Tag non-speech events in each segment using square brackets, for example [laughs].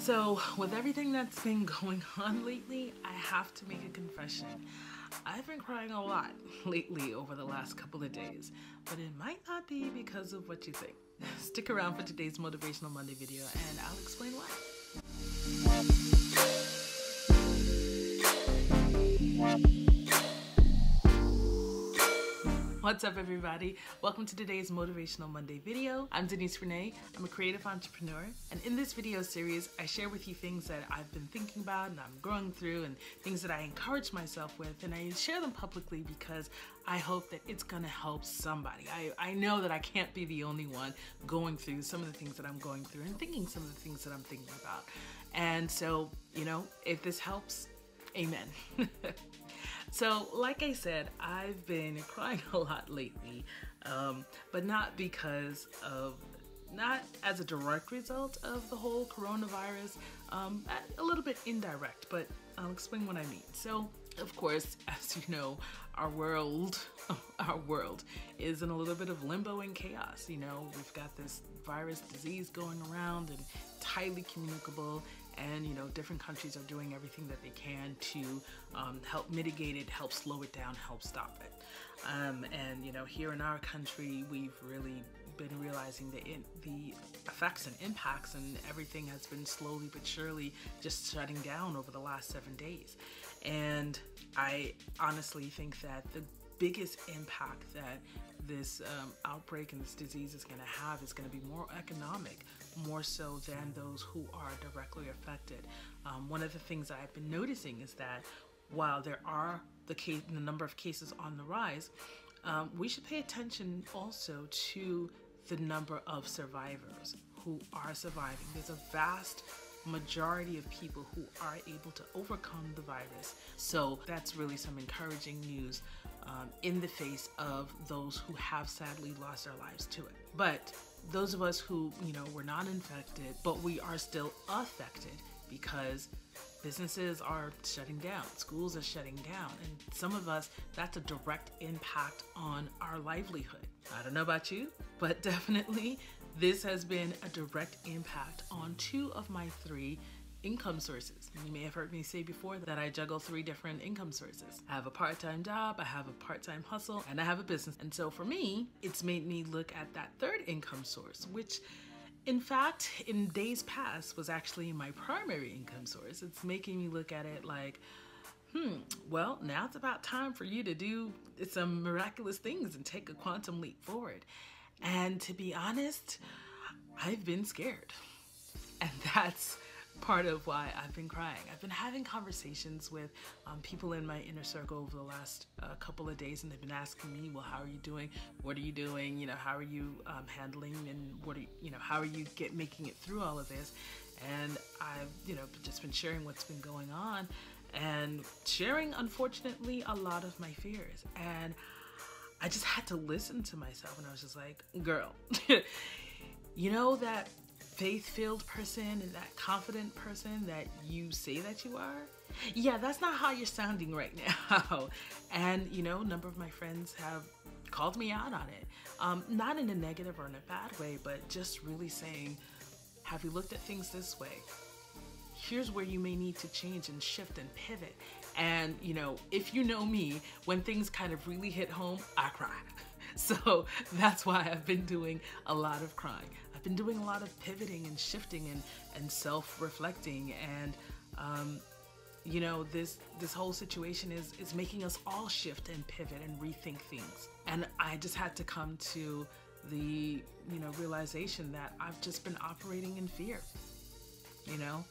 So, with everything that's been [laughs] going on lately, I have to make a confession. I've been crying a lot [laughs] lately over the last couple of days, but it might not be because of what you think. [laughs] Stick around for today's Motivational Monday video and I'll explain why. What's up everybody? Welcome to today's Motivational Monday video. I'm Denise Renee. I'm a creative entrepreneur and in this video series I share with you things that I've been thinking about and I'm growing through and things that I encourage myself with and I share them publicly because I hope that it's gonna help somebody. I, I know that I can't be the only one going through some of the things that I'm going through and thinking some of the things that I'm thinking about. And so, you know, if this helps, amen. [laughs] So, like I said, I've been [laughs] crying a lot lately, um, but not because of, not as a direct result of the whole coronavirus, um, a little bit indirect, but I'll explain what I mean. So, of course, [laughs] as you know, our world, [laughs] our world is in a little bit of limbo and chaos. You know, we've got this virus disease going around and it's highly communicable and you know different countries are doing everything that they can to um, help mitigate it help slow it down help stop it. Um, and you know here in our country we've really been realizing the the effects and impacts and everything has been slowly but surely just shutting down over the last seven days. And I honestly think that the biggest impact that this um, outbreak and this disease is going to have is going to be more economic, more so than those who are directly affected. Um, one of the things I've been noticing is that while there are the case, the number of cases on the rise, um, we should pay attention also to the number of survivors who are surviving. There's a vast majority of people who are able to overcome the virus. So that's really some encouraging news um, in the face of those who have sadly lost their lives to it. But those of us who, you know, were not infected, but we are still affected because businesses are shutting down, schools are shutting down, and some of us, that's a direct impact on our livelihood. I don't know about you, but [laughs] definitely this has been a direct impact on two of my three income sources. You may have heard me say before that I juggle three different income sources. I have a part-time job, I have a part-time hustle, and I have a business. And so for me, it's made me look at that third income source, which in fact, in days past was actually my primary income source. It's making me look at it like, hmm, well, now it's about time for you to do some miraculous things and take a quantum leap forward. And to be honest, I've been scared. And [laughs] that's part of why I've been crying. I've been having conversations with um, people in my inner circle over the last uh, couple of days, and they've been asking me, "Well, how are you doing? What are you doing? You know, how are you um, handling? And what are you, you know, how are you get making it through all of this?" And I've, you know, just been sharing what's been going on, and sharing, unfortunately, a lot of my fears. And I just had to listen to myself, and I was just like, "Girl." [laughs] you know that faith-filled person and that confident person that you say that you are? Yeah that's not how you're sounding right now. [laughs] And you know a number of my friends have called me out on it. Um, not in a negative or in a bad way but just really saying have you looked at things this way? Here's where you may need to change and shift and pivot and you know if you know me when things kind of really hit home i cry. [laughs] So that's why i've been doing a lot of crying. I've been doing a lot of pivoting and shifting and, and self-reflecting and um, you know this this whole situation is is making us all shift and pivot and rethink things. And I just had to come to the you know realization that I've just been operating in fear you know?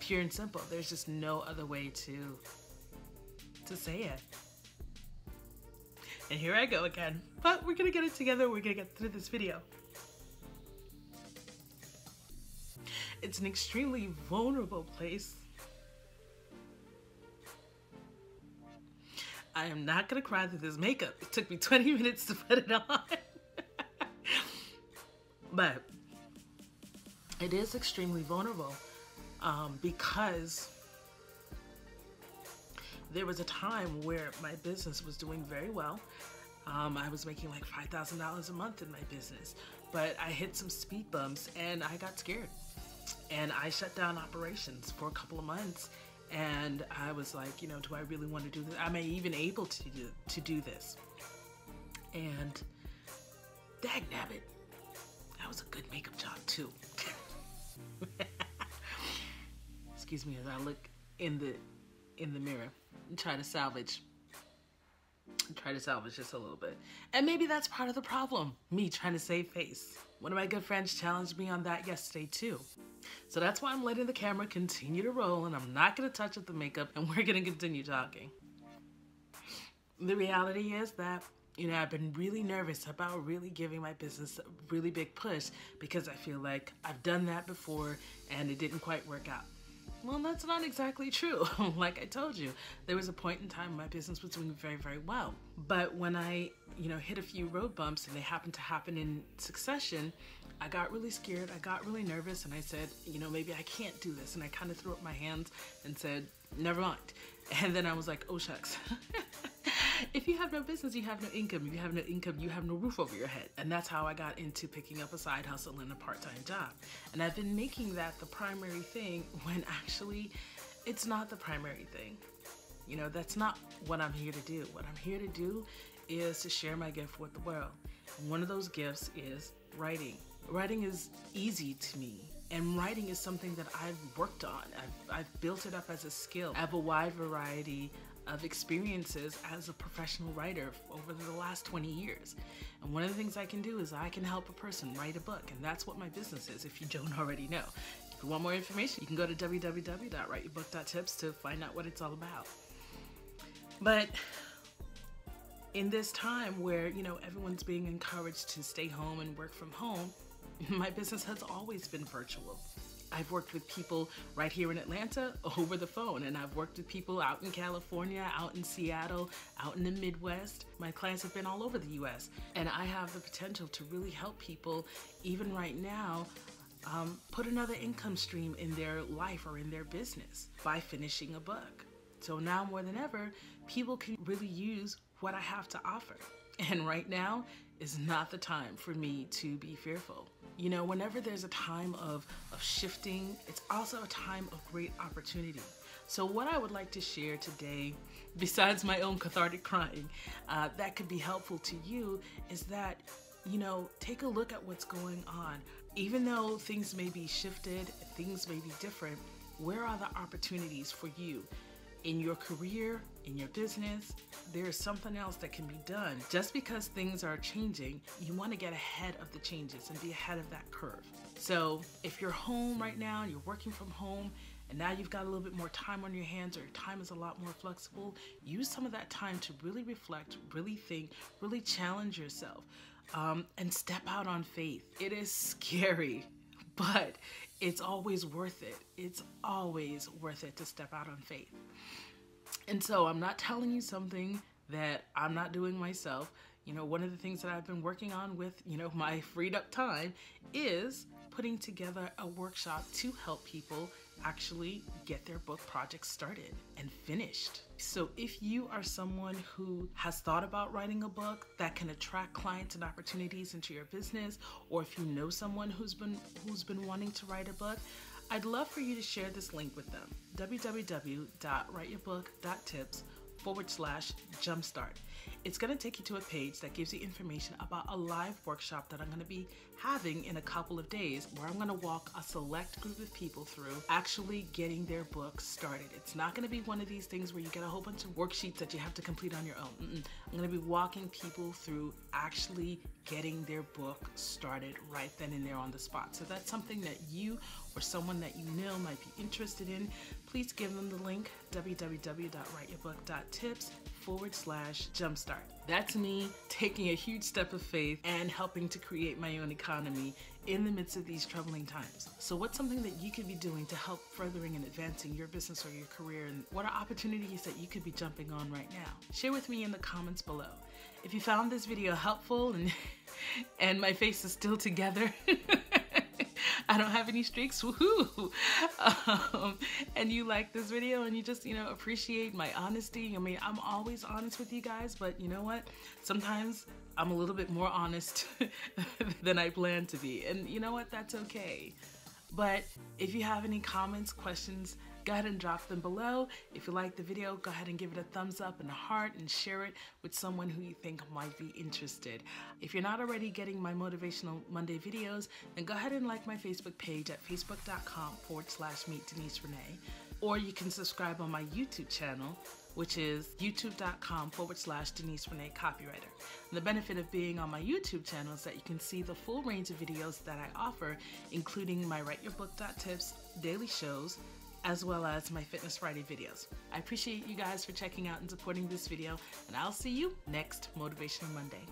Pure and simple. There's just no other way to to say it and here I go again but we're gonna get it together we're gonna get through this video It's an extremely vulnerable place. I am not gonna cry through this makeup. It took me 20 [laughs] minutes to put it on. [laughs] but it is extremely vulnerable um, because there was a time where my business was doing very well. Um, I was making like $5,000 a month in my business, but I hit some speed bumps and I got scared and I shut down operations for a couple of months. And I was like, you know, do I really want to do this? Am I even able to do, to do this? And dag nabbit, that was a good makeup job too. [laughs] Excuse me as I look in the in the mirror and try to salvage try to salvage just a little bit. And maybe that's part of the problem, me trying to save face. One of my good friends challenged me on that yesterday too. So that's why I'm letting the camera continue to roll and I'm not gonna touch up the makeup and [laughs] we're gonna continue talking. The reality is that you know, I've been really nervous about really giving my business a really big push because I feel like I've done that before and it didn't quite work out. Well, that's not exactly true. [laughs] like I told you, there was a point in time my business was doing very, very well. But when I, you know, hit a few road bumps and they happened to happen in succession, I got really scared. I got really nervous and I said, you know, maybe I can't do this. And I kind of threw up my hands and said, never mind. [laughs] And then I was like, oh shucks. [laughs] if you have no business, you have no income. If you have no income, you have no roof over your head. And that's how I got into picking up a side hustle and a part time job. And I've been making that the primary thing [laughs] when actually it's not the primary thing. You know, that's not what I'm here to do. What I'm here to do is to share my gift with the world. And one of those gifts is writing. Writing is easy to me. And writing is something that I've worked on. I've, I've built it up as a skill. I have a wide variety of experiences as a professional writer over the last 20 years. And one of the things I can do is I can help a person write a book, and that's what my business is if you don't [laughs] already know. If you want more information, you can go to www.writeyourbook.tips to find out what it's all about. But in this time where, you know, everyone's being encouraged to stay home and work from home, [laughs] my business has always been virtual. I've worked with people right here in Atlanta [laughs] over the phone, and I've worked with people out in California, out in Seattle, out in the Midwest. My clients have been all over the US, and I have the potential to really help people, even right now, um, put another income stream in their life or in their business by finishing a book. So now more than ever, people can really use what I have to offer. And right now is not the time for me to be fearful. You know, whenever there's a time of, of shifting, it's also a time of great opportunity. So, what I would like to share today, [laughs] besides my own cathartic crying, uh, that could be helpful to you is that, you know, take a look at what's going on. Even though things may be shifted, things may be different, where are the opportunities for you? in your career, in your business, there is something else that can be done. Just because things are changing, you want to get ahead of the changes and be ahead of that curve. So, if you're home right now, you're working from home, and now you've got a little bit more time on your hands or your time is a lot more flexible, use some of that time to really reflect, really think, really challenge yourself, um, and step out on faith. It is scary, but it's always worth it. It's always worth it to step out on faith. And so I'm not telling you something that I'm not doing myself. You know, one of the things that I've been working on with, you know, [laughs] my freed up time is putting together a workshop to help people actually get their book project started and finished. So, if you are someone who has thought about writing a book that can attract clients and opportunities into your business, or if you know someone who's been who's been wanting to write a book, I'd love for you to share this link with them www.writeyourbook.tips forward slash jumpstart. It's going to take you to a page that gives you information about a live workshop that I'm going to be having in a couple of days where I'm going to walk a select group of people through actually getting their book started. It's not going to be one of these things where you get a whole bunch of worksheets that you have to complete on your own. Mm-mm. I'm going to be walking people through actually getting their book started right then and there on the spot. So that's something that you or someone that you know might be interested in, please give them the link www.writeyourbook.tips forward slash jumpstart. That's me taking a huge step of faith and helping to create my own economy in the midst of these troubling times. So, what's something that you could be doing to help furthering and advancing your business or your career? And what are opportunities that you could be jumping on right now? Share with me in the comments below. If you found this video helpful and [laughs] and my face is still together [laughs] I don't have any streaks, woohoo! Um, and you like this video and you just, you know, appreciate my honesty. I mean, I'm always honest with you guys, but you know what? Sometimes I'm a little bit more honest [laughs] than I plan to be. And you know what? That's okay. But if you have any comments, questions, go ahead and drop them below. If you like the video, go ahead and give it a thumbs up and a heart and share it with someone who you think might be interested. If you're not already getting my Motivational Monday videos, then go ahead and like my Facebook page at facebook.com forward slash meet Denise Renee. Or you can subscribe on my YouTube channel, which is youtube.com forward slash Denise Renee Copywriter. And the benefit of being on my YouTube channel is that you can see the full range of videos that I offer, including my Write Your Book tips, daily shows, as well as my fitness Friday videos. I appreciate you guys for checking out and supporting this video, and I'll see you next Motivational Monday.